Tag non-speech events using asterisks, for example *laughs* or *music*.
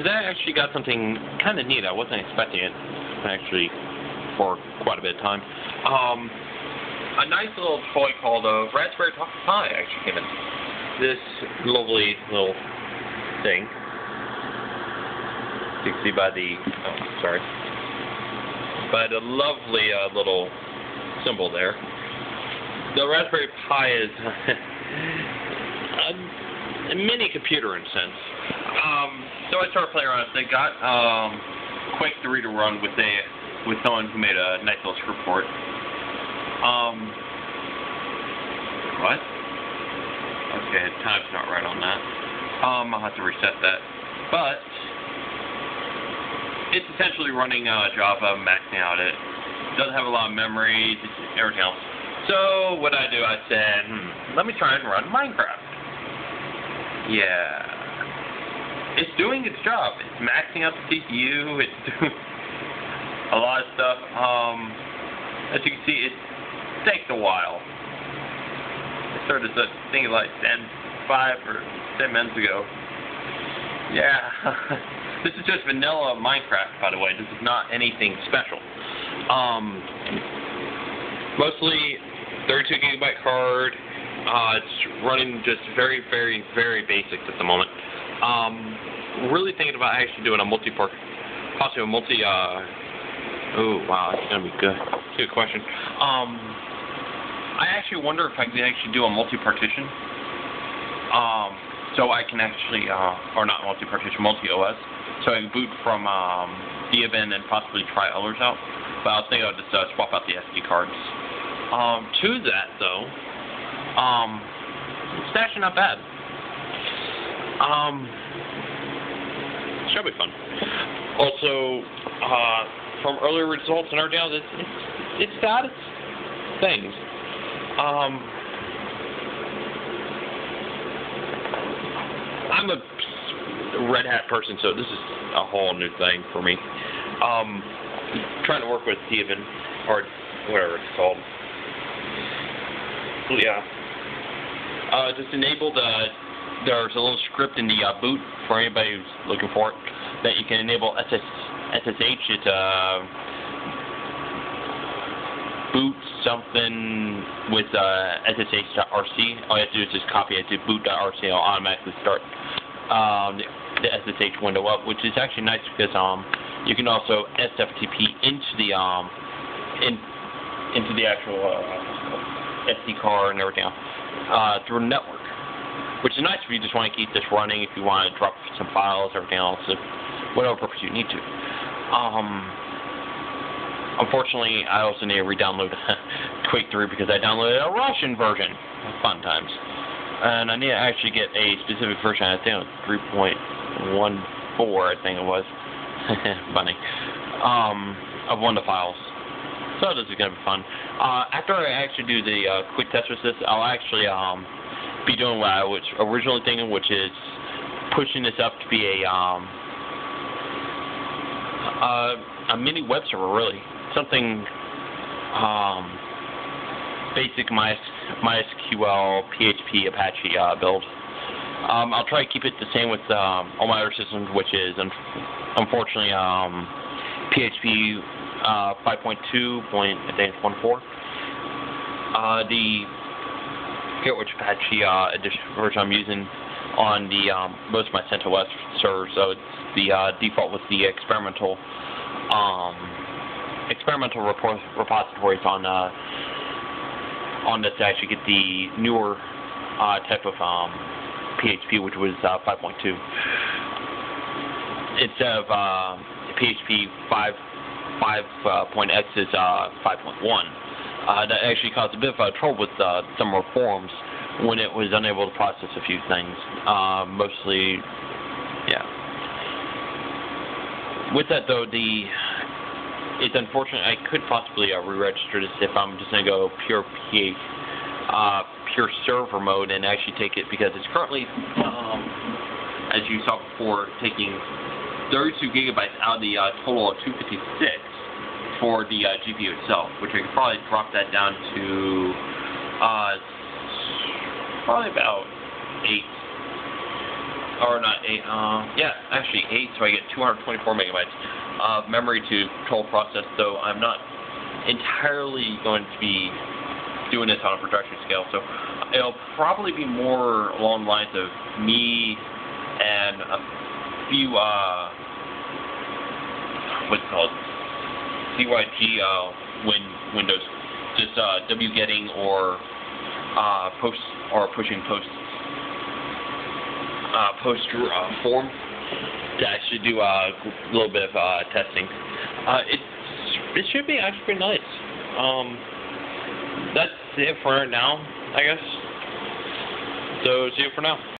today I actually got something kind of neat. I wasn't expecting it, actually, for quite a bit of time. Um, a nice little toy called a Raspberry Pi actually came in. This lovely little thing. You can see by the, oh, sorry, by the lovely uh, little symbol there. The Raspberry Pi is *laughs* a, a mini computer in a sense. Um, so I started playing around. They got um, Quake 3 to run with a with someone who made a nice little script for it. Um, what? Okay, time's not right on that. Um, I'll have to reset that. But it's essentially running uh, Java, maxing out it. Doesn't have a lot of memory, everything else. So what I do, I said, hmm, let me try and run Minecraft. Yeah it's doing its job. It's maxing out the CPU. It's *laughs* doing a lot of stuff. Um, as you can see, it takes a while. I started this thing like 10, 5 or 10 minutes ago. Yeah. *laughs* this is just vanilla Minecraft, by the way. This is not anything special. Um, mostly 32 gigabyte card. Uh, it's running just very, very, very basics at the moment. Um, really thinking about actually doing a multi-part, possibly a multi. Uh, oh wow, that's gonna be good. Good question. Um, I actually wonder if I can actually do a multi-partition. Um, so I can actually, uh, or not multi-partition, multi-OS. So I can boot from um, Debian and possibly try others out. But I was thinking I'll just uh, swap out the SD cards. Um, to that though, um, it's actually not bad. Um, should be fun. Also, uh, from earlier results in our deal, it's, it's, it's things. Um, I'm a Red Hat person, so this is a whole new thing for me. Um, trying to work with Debian, or whatever it's called. Yeah. Uh, just enabled uh, there's a little script in the uh, boot for anybody who's looking for it that you can enable SS, SSH. It uh, boot something with uh, SSH.rc. All you have to do is just copy it to boot.rc. It'll automatically start um, the, the SSH window up, which is actually nice because um, you can also SFTP into the um, in into the actual uh, SD card and everything else uh, through network which is nice if you just want to keep this running, if you want to drop some files, everything else, if, whatever purpose you need to. Um, unfortunately, I also need to re-download *laughs* Quake 3 because I downloaded a Russian version. Fun times. And I need to actually get a specific version, I think it was 3.14, I think it was. *laughs* Funny. Um, of one of the files. So this is going to be fun. Uh, after I actually do the uh, quick test with this, I'll actually um, be doing what I was originally thinking, which is pushing this up to be a um, a, a mini web server, really something um, basic My, MySQL, PHP, Apache uh, build. Um, I'll try to keep it the same with um, all my other systems, which is un unfortunately um, PHP uh, 5.2 point I think it's 1.4. Uh, the forget which Apache uh, edition version I'm using on the um, most of my CentOS servers. So it's the uh, default with the experimental um, experimental report, repositories on uh, on this to actually get the newer uh, type of um, PHP, which was uh, 5.2 instead of uh, PHP 5 5.x is uh, 5.1 uh, that actually caused a bit of uh, trouble with uh, some reforms when it was unable to process a few things. Uh, mostly, yeah. With that though, the it's unfortunate. I could possibly uh, re-register this if I'm just gonna go pure uh, pure server mode and actually take it because it's currently, um, as you saw before, taking 32 gigabytes out of the uh, total of 256 for the uh, GPU itself, which I could probably drop that down to uh, probably about 8, or not 8, uh, yeah, actually eight, so I get 224 megabytes of memory to control process. Though I'm not entirely going to be doing this on a production scale, so it'll probably be more along the lines of me and a few, uh, what's it called, CYG uh, win windows, just uh, W getting or uh, post or pushing post uh, post uh, form to actually do uh, a little bit of uh, testing. Uh, it's it should be actually pretty nice. Um, that's it for now, I guess. So see you for now.